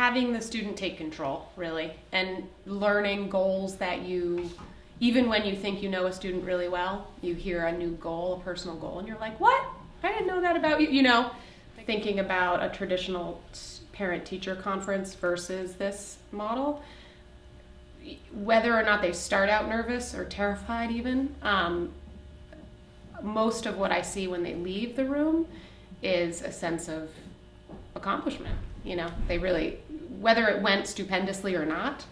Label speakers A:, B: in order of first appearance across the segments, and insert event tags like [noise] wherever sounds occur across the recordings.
A: having the student take control, really, and learning goals that you, even when you think you know a student really well, you hear a new goal, a personal goal, and you're like, what? I didn't know that about you. You know, thinking about a traditional parent teacher conference versus this model, whether or not they start out nervous or terrified, even, um, most of what I see when they leave the room is a sense of accomplishment. You know, they really, whether it went stupendously or not,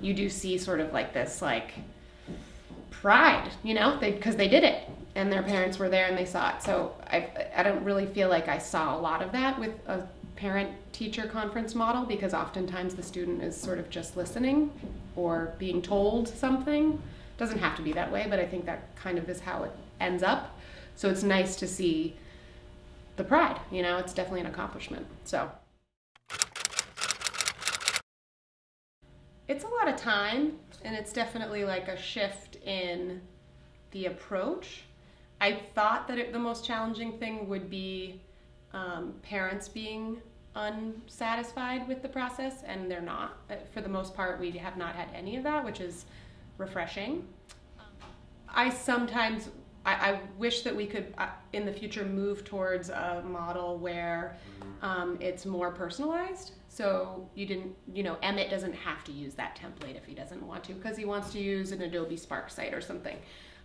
A: you do see sort of like this, like, pride, you know, because they, they, did it and their parents were there and they saw it. So I, I don't really feel like I saw a lot of that with a parent teacher conference model because oftentimes the student is sort of just listening or being told something. Doesn't have to be that way, but I think that kind of is how it ends up. So it's nice to see the pride, you know, it's definitely an accomplishment. So it's a lot of time and it's definitely like a shift in the approach. I thought that it, the most challenging thing would be um, parents being unsatisfied with the process, and they're not. For the most part, we have not had any of that, which is refreshing. I sometimes I, I wish that we could uh, in the future move towards a model where um, it's more personalized. So you didn't, you know, Emmett doesn't have to use that template if he doesn't want to because he wants to use an Adobe Spark site or something.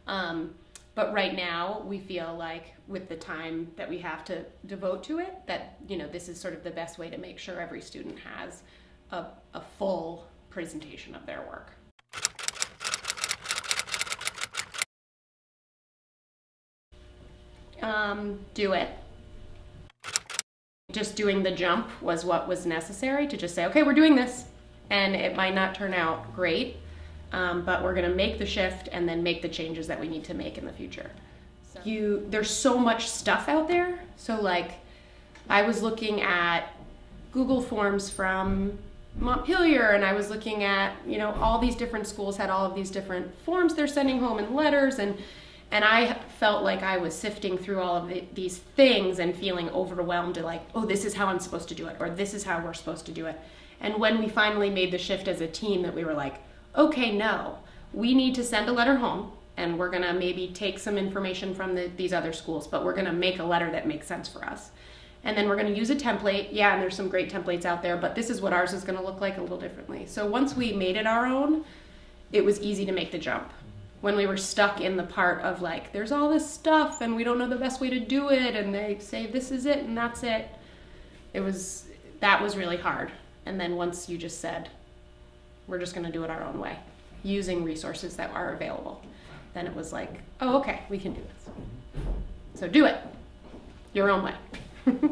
A: Um, but right now we feel like with the time that we have to devote to it that you know this is sort of the best way to make sure every student has a, a full presentation of their work um, do it just doing the jump was what was necessary to just say okay we're doing this and it might not turn out great um, but we're going to make the shift and then make the changes that we need to make in the future. So. You, there's so much stuff out there. So like, I was looking at Google Forms from Montpelier, and I was looking at you know all these different schools had all of these different forms they're sending home and letters and and I felt like I was sifting through all of the, these things and feeling overwhelmed to like, oh, this is how I'm supposed to do it, or this is how we're supposed to do it. And when we finally made the shift as a team, that we were like, okay, no, we need to send a letter home and we're to maybe take some information from the, these other schools, but we're to make a letter that makes sense for us. And then we're to use a template. Yeah, and there's some great templates out there, but this is what ours is to look like a little differently. So once we made it our own, it was easy to make the jump. When we were stuck in the part of like, there's all this stuff and we don't know the best way to do it, and they say this is it and that's it, it was that was really hard. And then once you just said, we're just going to do it our own way using resources that are available. Then it was like, oh, okay, we can do this. So do it your own way. [laughs]